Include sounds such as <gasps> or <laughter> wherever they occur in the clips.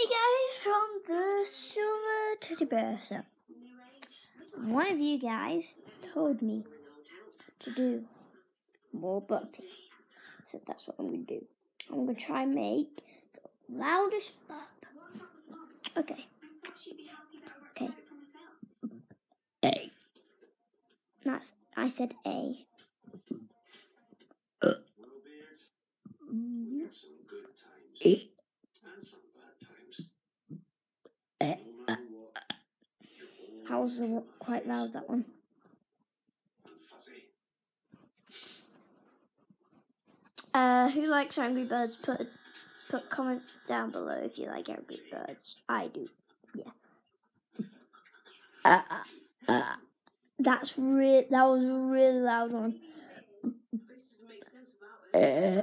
Hey guys, from the Silver Teddy Bear. So, one of you guys told me to do more burping. So that's what I'm going to do. I'm going to try and make the loudest burp. Okay. Okay. A. That's, I said A. Uh. E. That was quite loud, that one. Uh, who likes Angry Birds? Put put comments down below if you like Angry Birds. I do. Yeah. Uh, uh, uh. That's real. That was a really loud one. Uh.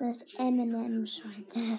There's M&M's right there.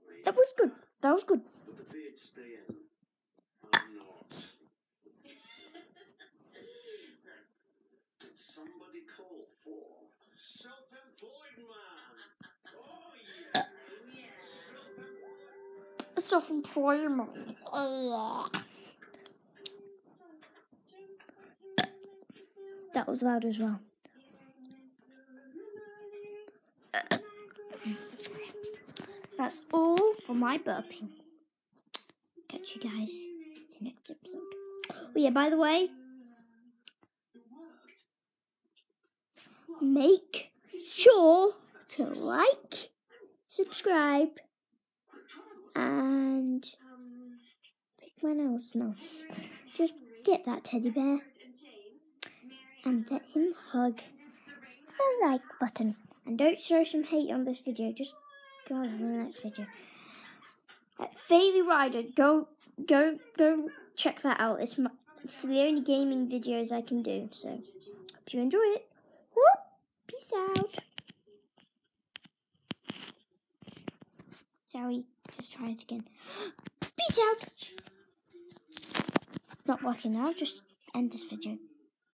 that was good. That was good. Somebody call for self-employed man. Oh yeah. Self-employed man. Oh. That was loud as well. That's all for my burping. Catch you guys in the next episode. Oh yeah, by the way, make sure to like, subscribe, and pick my nose now. Just get that teddy bear and let him hug the like button. And don't show some hate on this video, just on to the next video. Uh, Faily Rider, go, go, go check that out. It's, my, it's the only gaming videos I can do, so hope you enjoy it. Whoop! Peace out. Sorry, just try it again. <gasps> Peace out. It's not working now, just end this video.